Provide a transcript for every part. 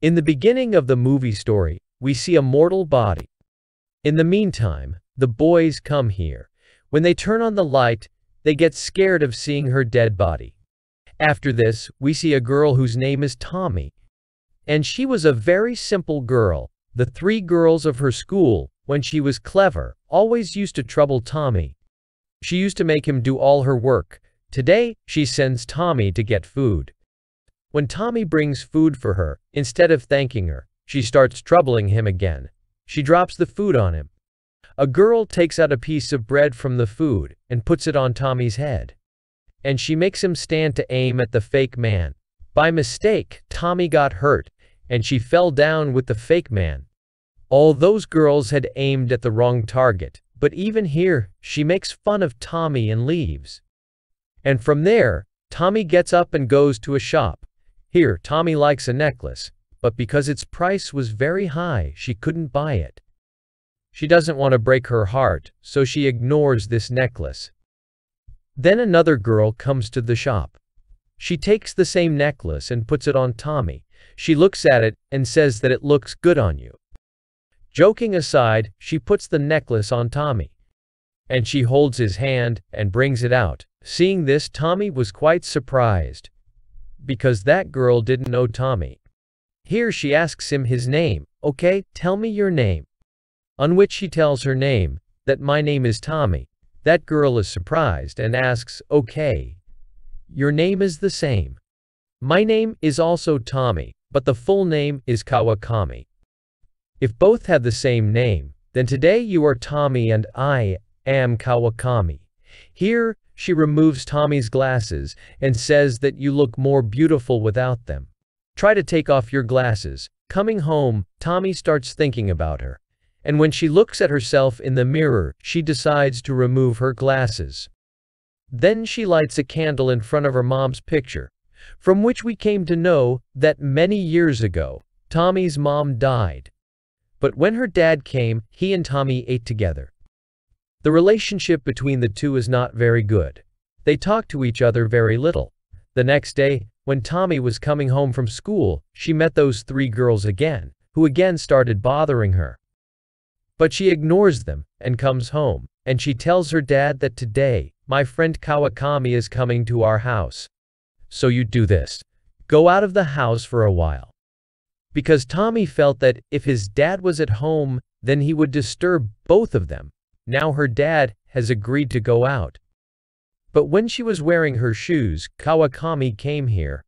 In the beginning of the movie story, we see a mortal body. In the meantime, the boys come here. When they turn on the light, they get scared of seeing her dead body. After this, we see a girl whose name is Tomie. And she was a very simple girl. The three girls of her school, when she was clever, always used to trouble Tomie. She used to make him do all her work. Today, she sends Tomie to get food. When Tomie brings food for her, instead of thanking her, she starts troubling him again. She drops the food on him. A girl takes out a piece of bread from the food and puts it on Tomie's head. And she makes him stand to aim at the fake man. By mistake, Tomie got hurt, and she fell down with the fake man. All those girls had aimed at the wrong target, but even here, she makes fun of Tomie and leaves. And from there, Tomie gets up and goes to a shop. Here, Tomie likes a necklace, but because its price was very high, she couldn't buy it. She doesn't want to break her heart, so she ignores this necklace. Then another girl comes to the shop. She takes the same necklace and puts it on Tomie. She looks at it and says that it looks good on you. Joking aside, she puts the necklace on Tomie. And she holds his hand and brings it out. Seeing this, Tomie was quite surprised. Because that girl didn't know Tomie. Here she asks him his name. Okay, tell me your name. On which he tells her name, that my name is Tomie. That girl is surprised and asks, okay, your name is the same. My name is also Tomie, but the full name is Kawakami. If both have the same name, then today you are Tomie and I am Kawakami. Here, she removes Tomie's glasses and says that you look more beautiful without them. Try to take off your glasses. Coming home, Tomie starts thinking about her. And when she looks at herself in the mirror, she decides to remove her glasses. Then she lights a candle in front of her mom's picture, from which we came to know that many years ago, Tomie's mom died. But when her dad came, he and Tomie ate together. The relationship between the two is not very good. They talk to each other very little. The next day, when Tomie was coming home from school, she met those three girls again, who again started bothering her. But she ignores them and comes home, and she tells her dad that today, my friend Kawakami is coming to our house. So you do this. Go out of the house for a while because Tomie felt that if his dad was at home, then he would disturb both of them. Now her dad has agreed to go out. But when she was wearing her shoes, Kawakami came here.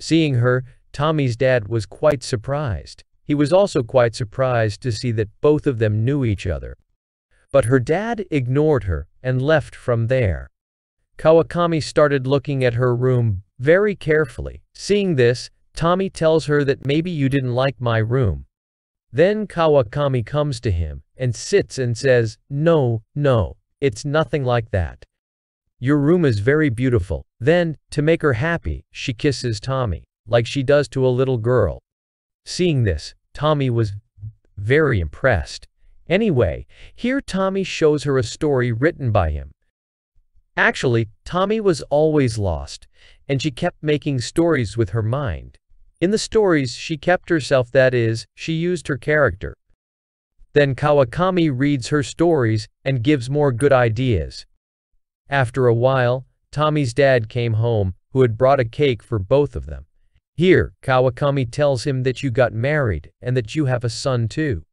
Seeing her, Tomie's dad was quite surprised. He was also quite surprised to see that both of them knew each other. But her dad ignored her and left from there. Kawakami started looking at her room very carefully. Seeing this, Tomie tells her that maybe you didn't like my room. Then Kawakami comes to him and sits and says, No, no, it's nothing like that. Your room is very beautiful. Then, to make her happy, she kisses Tomie, like she does to a little girl. Seeing this, Tomie was very impressed. Anyway, here Tomie shows her a story written by him. Actually, Tomie was always lost, and she kept making stories with her mind. In the stories, she kept herself that is, she used her character. Then Kawakami reads her stories and gives more good ideas. After a while, Tomie's dad came home, who had brought a cake for both of them. Here, Kawakami tells him that you got married and that you have a son too.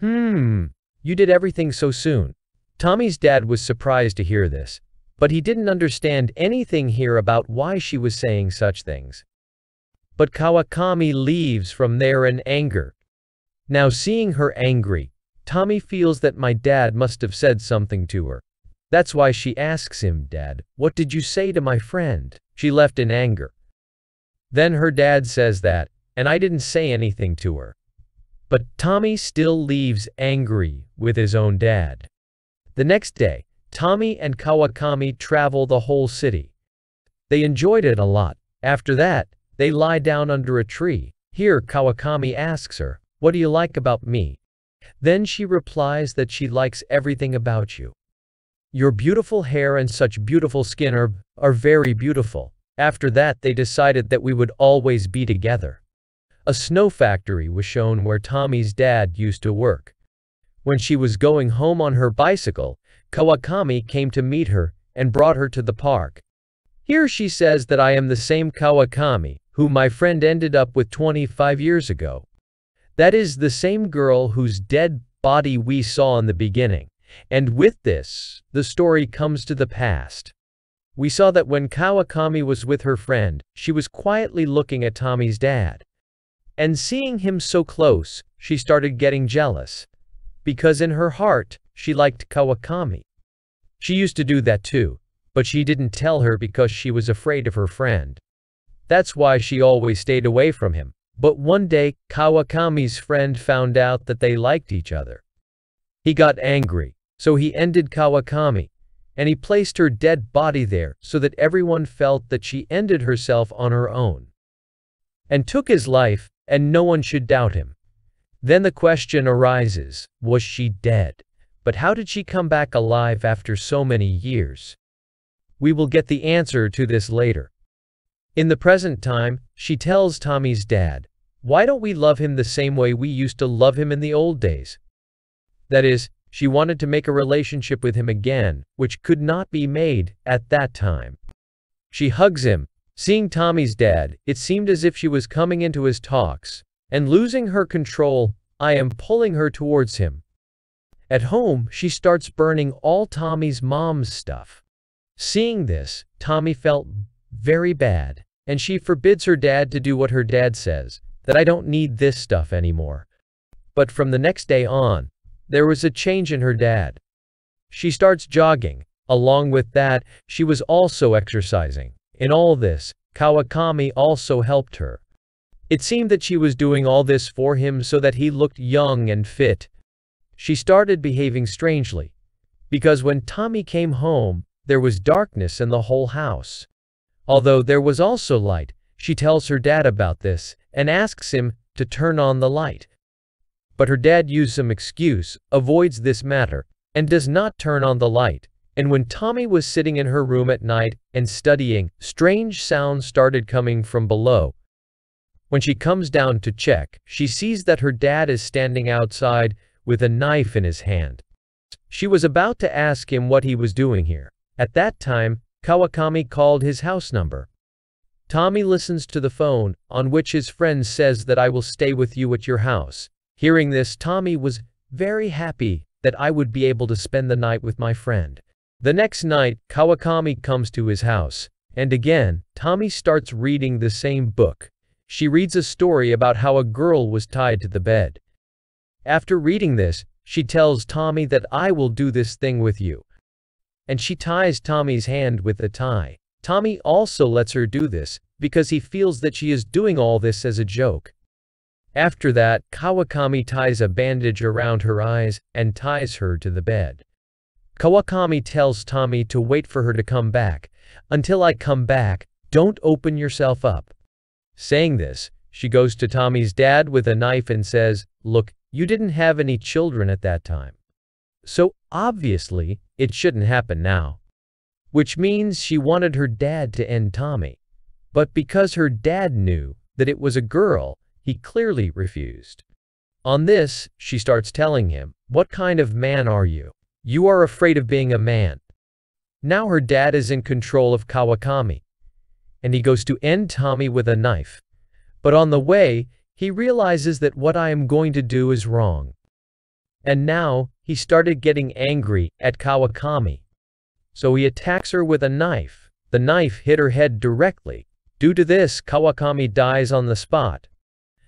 Hmm, you did everything so soon. Tomie's dad was surprised to hear this, but he didn't understand anything here about why she was saying such things. But Kawakami leaves from there in anger. Now seeing her angry, Tomie feels that my dad must have said something to her. That's why she asks him, Dad, what did you say to my friend? She left in anger. Then her dad says that, and I didn't say anything to her. But Tomie still leaves angry with his own dad. The next day, Tomie and Kawakami travel the whole city. They enjoyed it a lot. After that, they lie down under a tree. Here Kawakami asks her, what do you like about me? Then she replies that she likes everything about you. Your beautiful hair and such beautiful skin are, are very beautiful. After that they decided that we would always be together. a snow factory was shown where Tomie's dad used to work. When she was going home on her bicycle, Kawakami came to meet her and brought her to the park. Here she says that I am the same Kawakami, who my friend ended up with 25 years ago. That is the same girl whose dead body we saw in the beginning. And with this, the story comes to the past. We saw that when Kawakami was with her friend, she was quietly looking at Tomie's dad. And seeing him so close, she started getting jealous. Because in her heart, she liked Kawakami. She used to do that too, but she didn't tell her because she was afraid of her friend. That's why she always stayed away from him. But one day, Kawakami's friend found out that they liked each other. He got angry, so he ended Kawakami, and he placed her dead body there so that everyone felt that she ended herself on her own. And took his life, and no one should doubt him. Then the question arises, was she dead? But how did she come back alive after so many years? We will get the answer to this later. In the present time, she tells Tomie's dad, why don't we love him the same way we used to love him in the old days? That is, she wanted to make a relationship with him again, which could not be made at that time. She hugs him. Seeing Tomie's dad, it seemed as if she was coming into his talks, and losing her control, I am pulling her towards him. At home, she starts burning all Tomie's mom's stuff. Seeing this, Tomie felt very bad, and she forbids her dad to do what her dad says, that I don't need this stuff anymore. But from the next day on, there was a change in her dad. She starts jogging. Along with that, she was also exercising. In all this, Kawakami also helped her. It seemed that she was doing all this for him so that he looked young and fit. She started behaving strangely. Because when Tomie came home, there was darkness in the whole house. Although there was also light, she tells her dad about this and asks him to turn on the light. But her dad used some excuse, avoids this matter, and does not turn on the light. And when Tomie was sitting in her room at night and studying, strange sounds started coming from below. When she comes down to check, she sees that her dad is standing outside with a knife in his hand. She was about to ask him what he was doing here. At that time, Kawakami called his house number. Tomie listens to the phone, on which his friend says that I will stay with you at your house. Hearing this, Tomie was very happy that I would be able to spend the night with my friend. The next night, Kawakami comes to his house, and again, Tomie starts reading the same book. She reads a story about how a girl was tied to the bed. After reading this, she tells Tomie that I will do this thing with you. And she ties Tomie's hand with a tie. Tomie also lets her do this, because he feels that she is doing all this as a joke. After that, Kawakami ties a bandage around her eyes and ties her to the bed. Kawakami tells Tomie to wait for her to come back. Until I come back, don't open yourself up. Saying this, she goes to Tomie's dad with a knife and says, Look, you didn't have any children at that time. So, obviously, it shouldn't happen now. Which means she wanted her dad to end Tomie. But because her dad knew that it was a girl, he clearly refused. On this, she starts telling him, What kind of man are you? You are afraid of being a man. Now her dad is in control of Kawakami. And he goes to end Tomie with a knife. But on the way, he realizes that what I am going to do is wrong. And now, he started getting angry at Kawakami. So he attacks her with a knife. The knife hit her head directly. Due to this, Kawakami dies on the spot.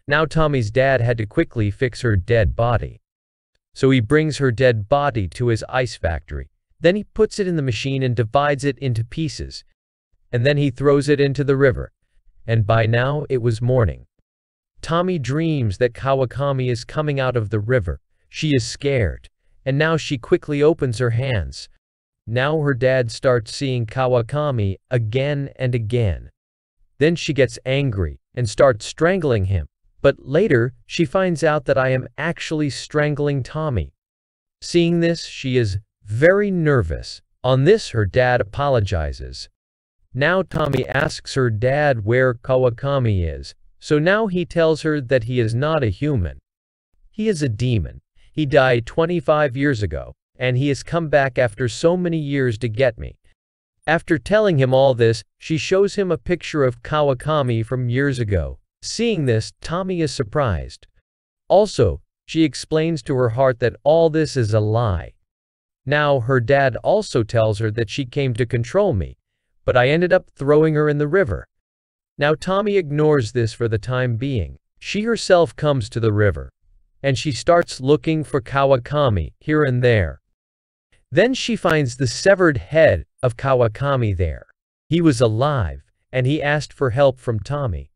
Now Tomie's dad had to quickly fix her dead body. So he brings her dead body to his ice factory. Then he puts it in the machine and divides it into pieces. And then he throws it into the river. And by now it was morning. Tomie dreams that Kawakami is coming out of the river. She is scared. And now she quickly opens her hands. Now her dad starts seeing Kawakami again and again. Then she gets angry and starts strangling him. But later, she finds out that I am actually strangling Tomie. Seeing this, she is very nervous. On this, her dad apologizes. Now Tomie asks her dad where Kawakami is, So now he tells her that he is not a human. He is a demon. He died 25 years ago, and he has come back after so many years to get me. After telling him all this, she shows him a picture of Kawakami from years ago. Seeing this, Tomie is surprised. Also, she explains to her heart that all this is a lie. Now, her dad also tells her that she came to control me, but I ended up throwing her in the river. Now Tomie ignores this for the time being. She herself comes to the river, and she starts looking for Kawakami here and there. Then she finds the severed head of Kawakami there. He was alive, and he asked for help from Tomie.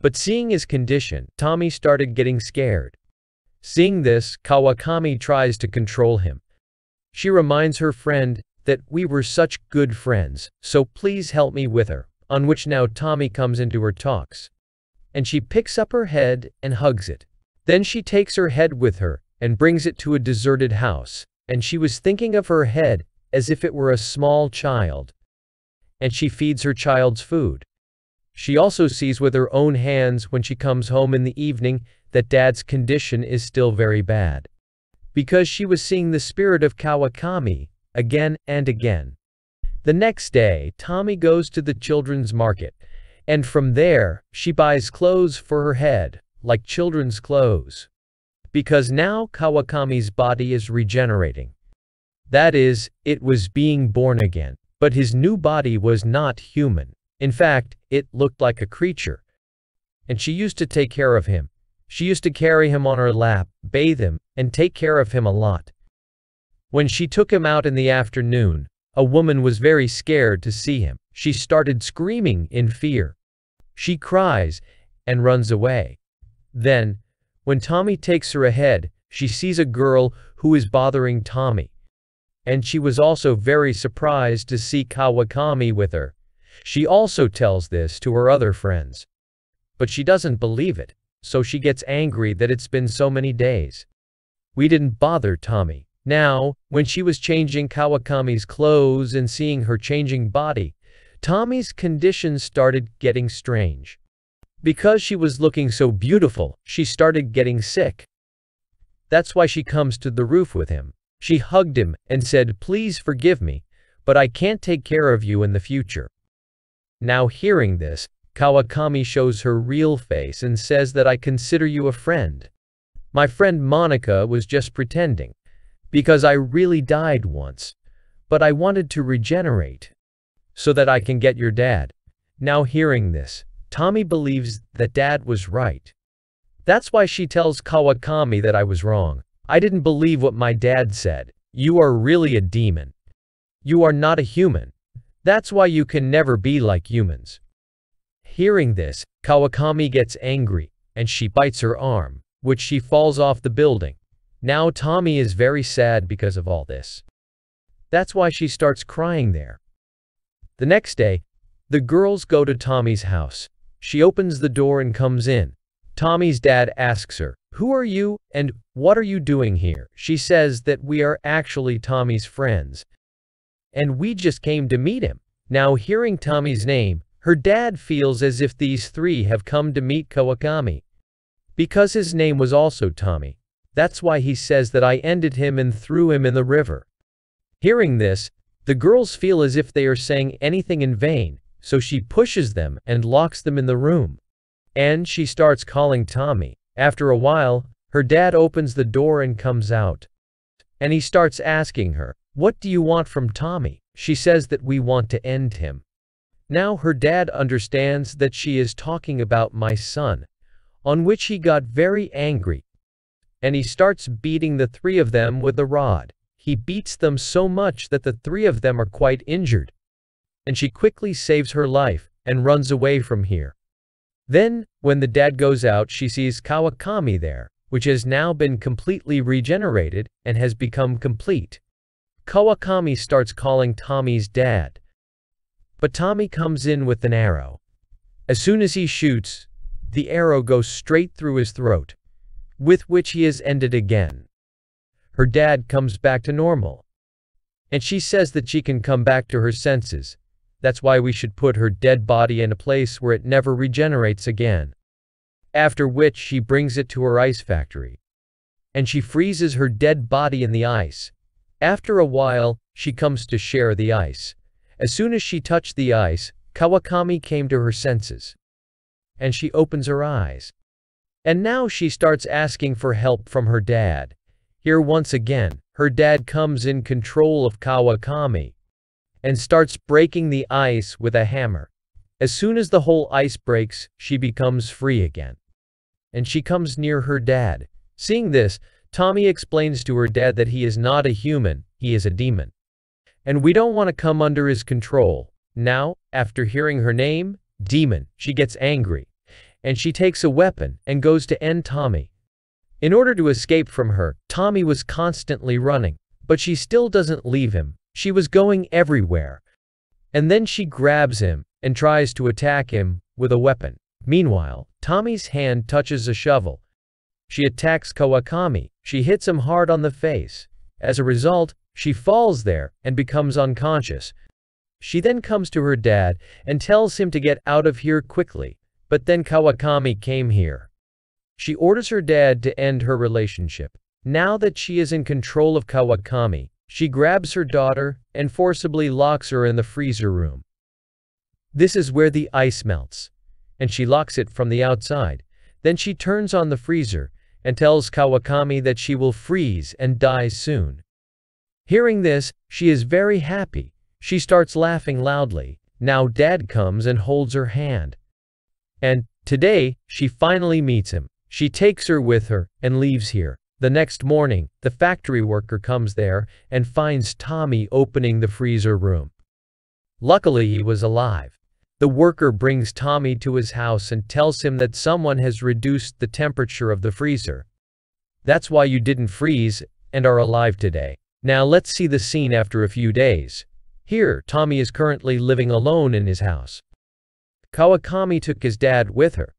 But seeing his condition, Tomie started getting scared. Seeing this, Kawakami tries to control him. She reminds her friend that we were such good friends, so please help me with her, on which now Tomie comes into her talks. And she picks up her head and hugs it. Then she takes her head with her and brings it to a deserted house, and she was thinking of her head as if it were a small child. And she feeds her child's food. She also sees with her own hands when she comes home in the evening that dad's condition is still very bad because she was seeing the spirit of Kawakami again and again. The next day, Tomie goes to the children's market, and from there, she buys clothes for her head, like children's clothes. Because now Kawakami's body is regenerating. That is, it was being born again, but his new body was not human. In fact, it looked like a creature. And she used to take care of him. She used to carry him on her lap, bathe him, and take care of him a lot. When she took him out in the afternoon, a woman was very scared to see him. She started screaming in fear. She cries and runs away. Then, when Tomie takes her ahead, she sees a girl who is bothering Tomie. And she was also very surprised to see Kawakami with her. She also tells this to her other friends. But she doesn't believe it, so she gets angry that it's been so many days. We didn't bother Tomie. Now, when she was changing Kawakami's clothes and seeing her changing body, Tomie's condition started getting strange. Because she was looking so beautiful, she started getting sick. That's why she comes to the roof with him. She hugged him and said, please forgive me, but I can't take care of you in the future. Now hearing this, Kawakami shows her real face and says that I consider you a friend. My friend Monica was just pretending, because I really died once, but I wanted to regenerate, so that I can get your dad. Now hearing this, Tomie believes that dad was right. That's why she tells Kawakami that I was wrong. I didn't believe what my dad said. You are really a demon. You are not a human. That's why you can never be like humans. Hearing this, Kawakami gets angry, and she bites her arm which she falls off the building. Now Tomie is very sad because of all this. That's why she starts crying there. The next day, the girls go to Tomie's house. She opens the door and comes in. Tomie's dad asks her, Who are you and what are you doing here? She says that we are actually Tomie's friends. And we just came to meet him. Now hearing Tomie's name, her dad feels as if these three have come to meet Kawakami. Because his name was also Tomie. That's why he says that I ended him and threw him in the river. Hearing this, the girls feel as if they are saying anything in vain, so she pushes them and locks them in the room. And she starts calling Tomie. After a while, her dad opens the door and comes out. And he starts asking her, What do you want from Tomie? She says that we want to end him. Now her dad understands that she is talking about my son, on which he got very angry. And he starts beating the three of them with a rod. He beats them so much that the three of them are quite injured. And she quickly saves her life and runs away from here. Then, when the dad goes out, she sees Kawakami there, which has now been completely regenerated and has become complete. Kawakami starts calling Tomie's dad. But Tomie comes in with an arrow. As soon as he shoots, the arrow goes straight through his throat, with which he is ended again. Her dad comes back to normal. And she says that she can come back to her senses. That's why we should put her dead body in a place where it never regenerates again. after which she brings it to her ice factory. And she freezes her dead body in the ice. After a while, she comes to share the ice. As soon as she touched the ice, Kawakami came to her senses. And she opens her eyes. And now she starts asking for help from her dad. Here once again, her dad comes in control of Kawakami and starts breaking the ice with a hammer. As soon as the whole ice breaks, she becomes free again. And she comes near her dad. Seeing this, Tomie explains to her dad that he is not a human, he is a demon. And we don't want to come under his control. Now, after hearing her name, Demon, she gets angry and she takes a weapon and goes to end Tomie. In order to escape from her, Tomie was constantly running, but she still doesn't leave him. She was going everywhere. And then she grabs him and tries to attack him with a weapon. Meanwhile, Tomie's hand touches a shovel. She attacks Kawakami. She hits him hard on the face. As a result, she falls there and becomes unconscious. She then comes to her dad and tells him to get out of here quickly. But then Kawakami came here. She orders her dad to end her relationship. Now that she is in control of Kawakami, she grabs her daughter and forcibly locks her in the freezer room. This is where the ice melts, and she locks it from the outside. Then she turns on the freezer and tells Kawakami that she will freeze and die soon. Hearing this, she is very happy. She starts laughing loudly. Now dad comes and holds her hand. And, today, she finally meets him. She takes her with her and leaves here. The next morning, the factory worker comes there and finds Tomie opening the freezer room. Luckily, he was alive. The worker brings Tomie to his house and tells him that someone has reduced the temperature of the freezer. That's why you didn't freeze and are alive today. Now let's see the scene after a few days. Here, Tomie is currently living alone in his house. Kawakami took his dad with her.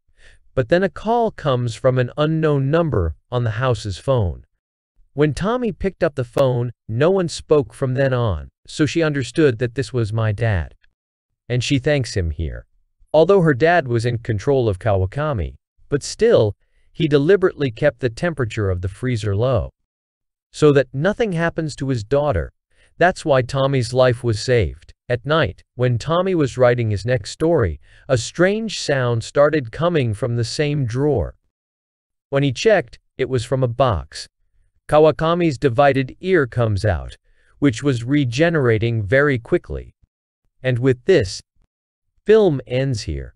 But then a call comes from an unknown number on the house's phone. When Tomie picked up the phone, no one spoke from then on, so she understood that this was my dad. And she thanks him here. Although her dad was in control of Kawakami, but still, he deliberately kept the temperature of the freezer low. So that nothing happens to his daughter. That's why Tomie's life was saved. At night, when Tomie was writing his next story, a strange sound started coming from the same drawer. When he checked, it was from a box. Kawakami's divided ear comes out, which was regenerating very quickly. And with this, film ends here.